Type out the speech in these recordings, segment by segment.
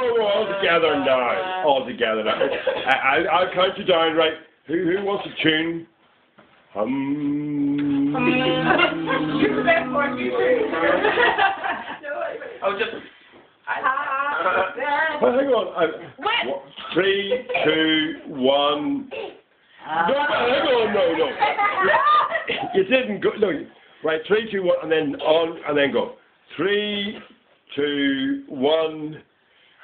whoa, whoa, all oh, together now. All together now. I, I, I'll count you down, right? Who, who wants to tune? Hum. You're the best one, you too. Oh, just. Well, hang on. I, one, three, two, one. No, hang on, no, no. You didn't go. No, right. Three, two, one, and then on, and then go. Three, two, one.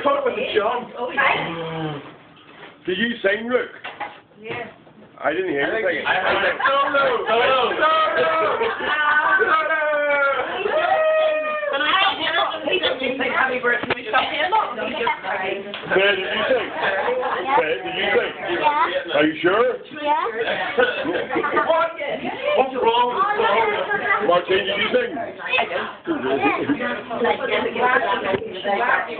Oh, cut with the jump. Did you sing, Luke? Yes. I didn't hear you singing. I heard it. No, no, no, no, no. Happy birthday. Claire, did you sing? Claire, did you sing? Yeah. Are you sure? Yeah. What? What's wrong with the Martine, did you sing? Yeah.